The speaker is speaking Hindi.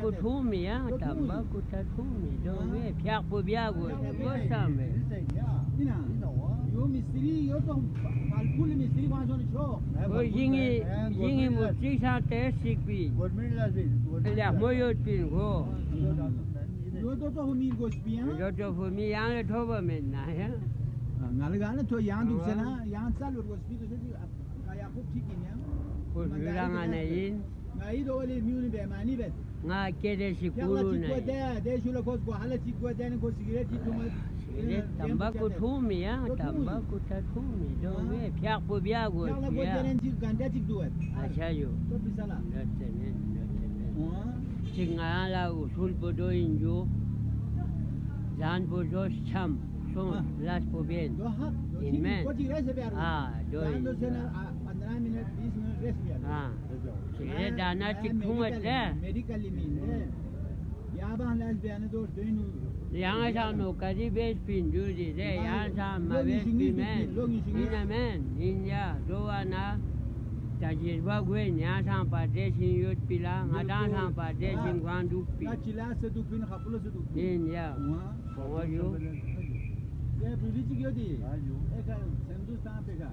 Kutumia tamba kutatumia vyako vyako vyosame yingi yingi mutisa te sikbi la moyo tingo yo to to humi gospian yo to humi yang to ba men na ya ngal ga na to yang duk sena yang sal gospi to se ka yakub tikin ya ko ranga na yin Aí do olho miúdo bem, mani bem. Na que deixe curu né. Ela te coda, deixa o locoz com hala te coda né com cigarete tu mas तंबाकू ठूमी या तंबाकू ता ठूमी दो वे प्याक पो बिया गो या लगो जरन जी गंडा जी दुआ अच्छा यो तो बिसला नते ने नते ने चिंगा ला उसूल पो दो इंजो जान पो जो छम सो लास पो बेन इन में हां दो इन ये दाना चिकूंगा थे मेडिकल मीन है यहाँ बाहर लाल बयाने दो दोनों यहाँ साम नौकरी बेच पिंजू दी थे यहाँ साम मवेश पिमेन इनमें इंजा दो आना tajriba gwe ni asan pate sin yot pila ngadan san pate sin gwan duk pi la chila se duk pin khapulo se duk pin ya ko yo ye bili chi gyo di e ka sendu sa pe ka